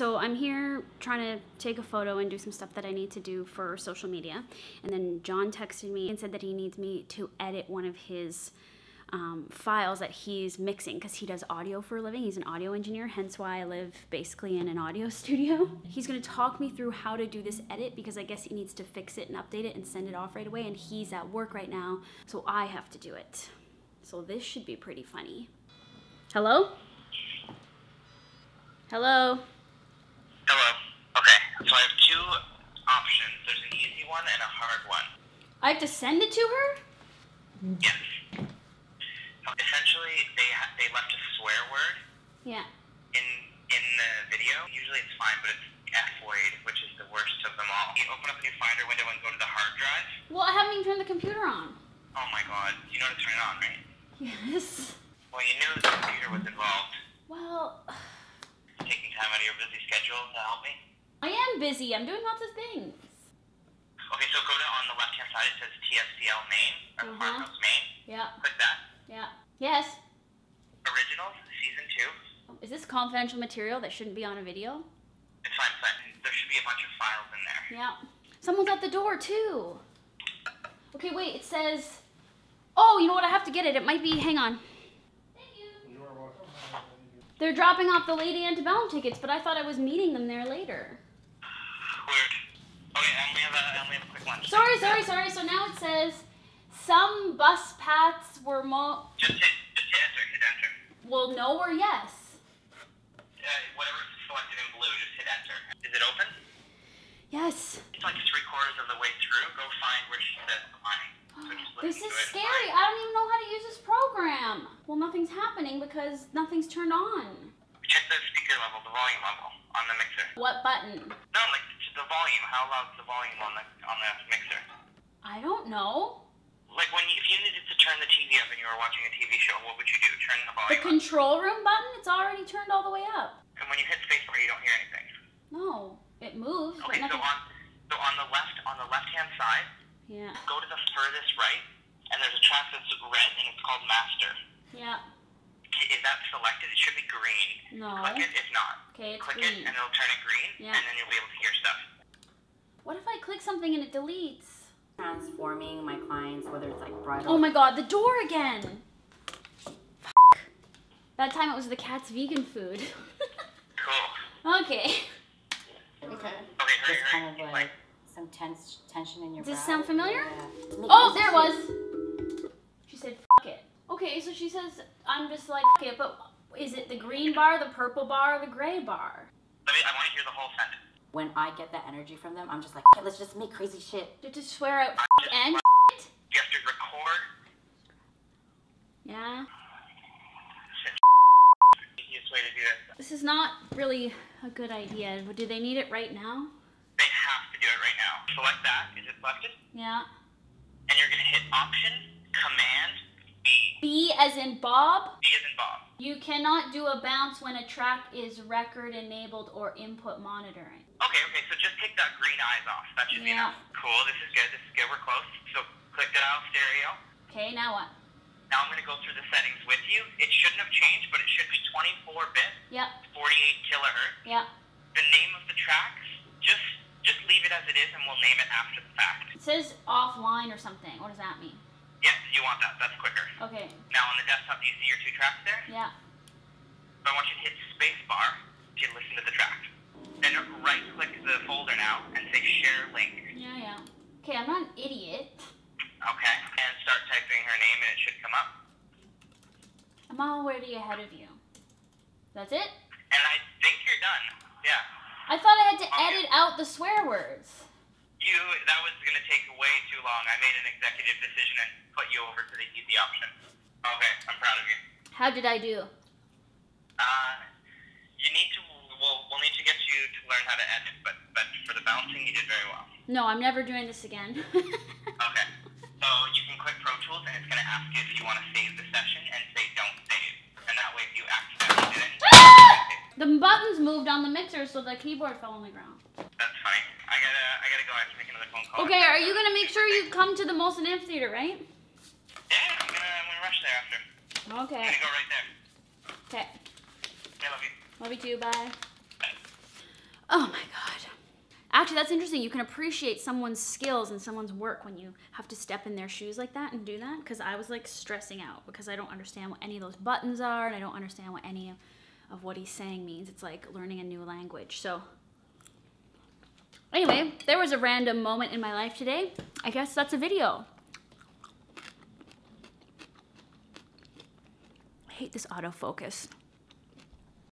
so I'm here trying to take a photo and do some stuff that I need to do for social media. And then John texted me and said that he needs me to edit one of his um, files that he's mixing because he does audio for a living. He's an audio engineer, hence why I live basically in an audio studio. He's gonna talk me through how to do this edit because I guess he needs to fix it and update it and send it off right away. And he's at work right now, so I have to do it. So this should be pretty funny. Hello? Hello? Hello. Okay, so I have two options. There's an easy one and a hard one. I have to send it to her? Yes. Essentially, they ha- they left a swear word Yeah. in in the video. Usually it's fine, but it's F word, which is the worst of them all. You open up a new Finder window and go to the hard drive. Well, I haven't even turned the computer on. Oh my God! You know how to turn it on, right? Yes. Well, you knew the computer was involved. Well, Taking time out of your busy schedule to help me. I am busy. I'm doing lots of things. Okay, so go to on the left side. It says TFCL main or Mhm. Farmhouse main. Yeah. Click that. Yeah. Yes. Originals season two. Is this confidential material that shouldn't be on a video? It's fine, it's fine. There should be a bunch of files in there. Yeah. Someone's at the door too. Okay, wait. It says. Oh, you know what? I have to get it. It might be. Hang on. Thank you. They're dropping off the Lady Antebellum tickets, but I thought I was meeting them there later. Weird. Okay, I only have a, I only have a quick lunch. Sorry, sorry, sorry. So now it says some bus paths were mo. Just hit, just hit enter, hit enter. Well, no or yes. Uh, whatever's selected in blue, just hit enter. Is it open? Yes. It's like three quarters of the way through. Go find where she says mine. So This is scary. I don't even know how to use this program. Well, nothing's happening because nothing's turned on. Check the speaker level, the volume level on the mixer. What button? No, like the volume. How loud's the volume on the on the mixer? I don't know. Like when you, if you needed to turn the TV up and you were watching a TV show, what would you do? Turn the The volume up. control room button? It's already turned all the way up. And when you hit spacebar, you don't hear anything. No, it moves, Okay, so on so on the left on the left hand side, Yeah. go to the furthest right, and there's a track that's red, and it's called Master. Yeah. Is that selected? It should be green. No. Click it. If not, Okay, it's click green. it, and it'll turn it green, Yeah. and then you'll be able to hear stuff. What if I click something and it deletes? transforming my clients, whether it's like bridal. Oh my god, the door again! Fuck. That time it was the cat's vegan food. Cool. okay. Okay. Okay, hurry, Just hurry. kind of Keep like some tense tension in your Does this sound familiar? Yeah. Oh, there it shit. Okay, so she says, "I'm just like F it," but is it the green bar, the purple bar, or the gray bar? Let me. I want to hear the whole sentence. When I get that energy from them, I'm just like, "Okay, let's just make crazy shit. Do you just swear out F and shit? You have to record. Yeah. Easiest way to do this. This is not really a good idea. Do they need it right now? They have to do it right now. Select that. Is it selected? Yeah. And you're gonna hit Option Command B. As in Bob. B as in Bob. You cannot do a bounce when a track is record enabled or input monitoring. Okay, okay. So just take that green eyes off. That should be enough. Cool. This is good. This is good. We're close. So click dial stereo. Okay, now what? Now I'm gonna go through the settings with you. It shouldn't have changed, but it should be 24 bit, Yep, 48 kilohertz. yep. The name of the tracks, just just leave it as it is, and we'll name it after the fact. It says offline or something. What does that mean? Yep, you want that. That's quicker. Okay, Now on the desktop, do you see your two tracks there? yeah. So I want you to hit space bar to listen to the track. Then right click the folder now and say share link. Yeah, yeah. Okay, I'm not an idiot. Okay. And start typing her name and it should come up. I'm already ahead of you. That's it? And I think you're done. Yeah. I thought I had to edit out the swear words. You that was gonna take way too long. I made an executive decision and put you over to the easy option. Okay, I'm proud of you. How did I do? Uh you need to we'll we'll need to get you to learn how to edit, but but for the bouncing you did very well. No, I'm never doing this again. Okay. So you can click Pro Tools and it's going to ask you if you want to save the session and say don't save. And that way if you accidentally did anything, the buttons moved on the mixer, so the keyboard fell on the ground. I gotta go. I have to make another phone call. Okay, are you gonna make sure you come to the Molson Amphitheater, right? Yeah, I'm gonna, I'm gonna rush there after. Okay. I'm gonna go right there. Okay. Yeah, love you. Love you too. Bye. Bye. Oh my God. Actually, that's interesting. You can appreciate someone's skills and someone's work when you have to step in their shoes like that and do that. Because I was like stressing out because I don't understand what any of those buttons are and I don't understand what any of what he's saying means. It's like learning a new language. So Anyway, there was a random moment in my life today. I guess that's a video. I hate this autofocus.